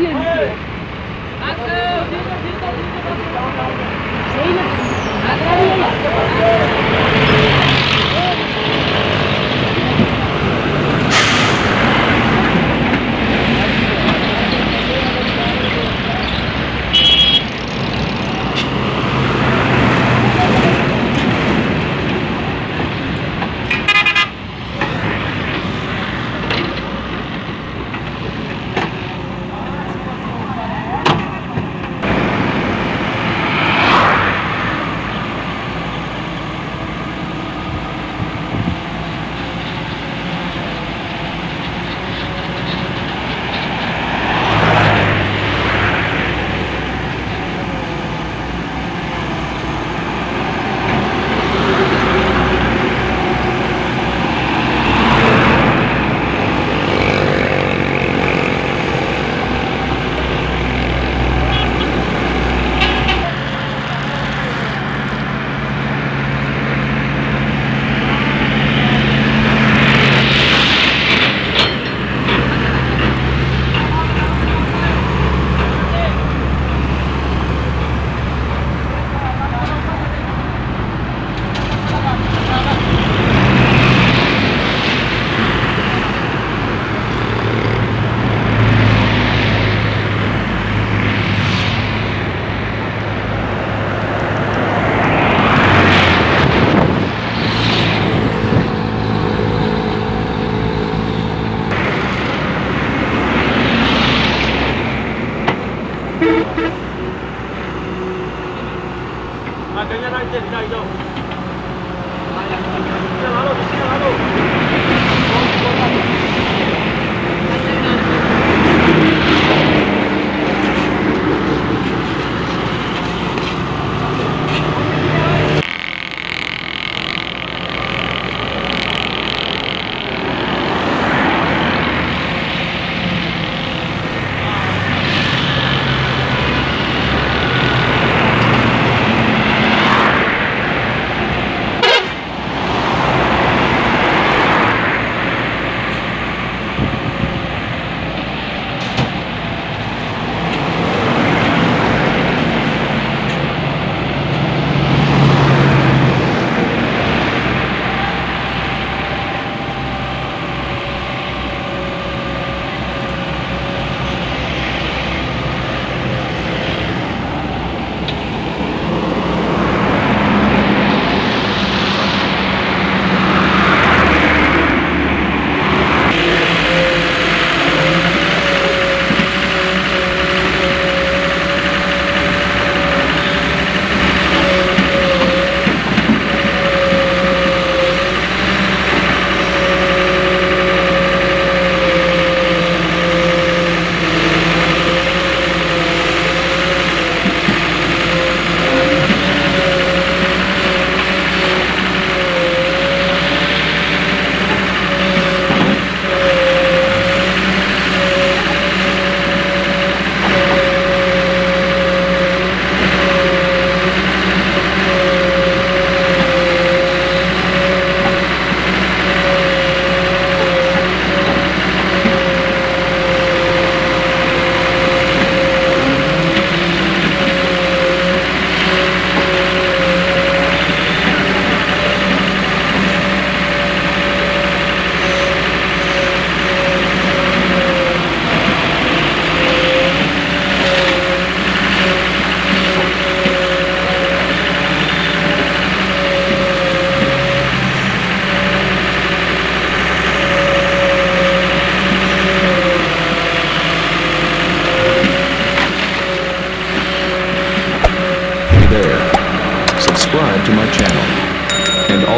hier nicht mehr.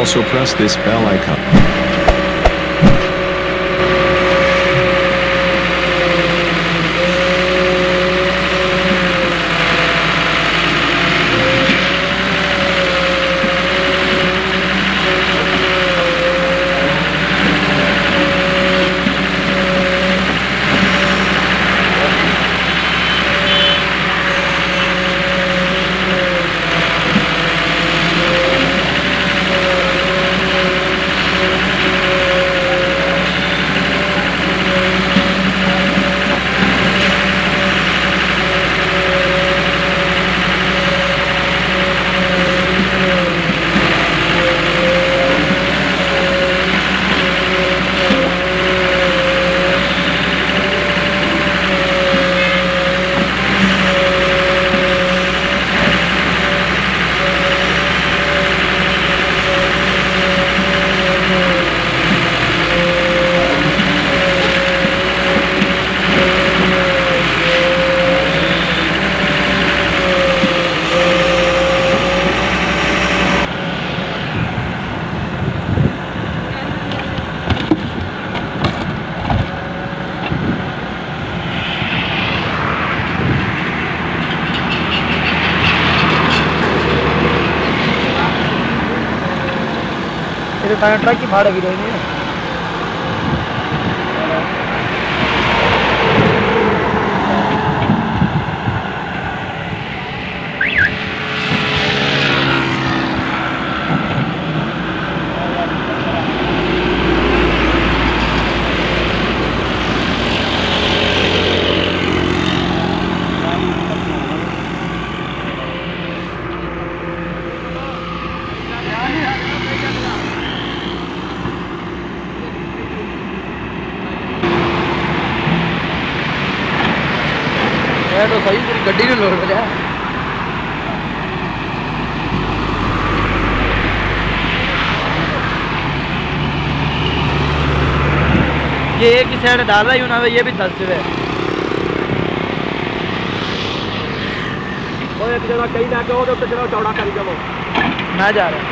Also press this bell icon. Time truck की भाड़ा गिराएँगे ਗੱਡੀ ਨੂੰ ਲੋੜ ਪਿਆ ये एक ही साइड डाल रहा है ना ये भी दस है ਉਹ ਇੱਕ ਜਗ੍ਹਾ ਕਈ ਲੈ ਕੇ ਉਹਦੇ ਉੱਤੇ ਜਿਹੜਾ ਚੌੜਾ ਕਰੀ ਜਾਵੋ मैं जा रहा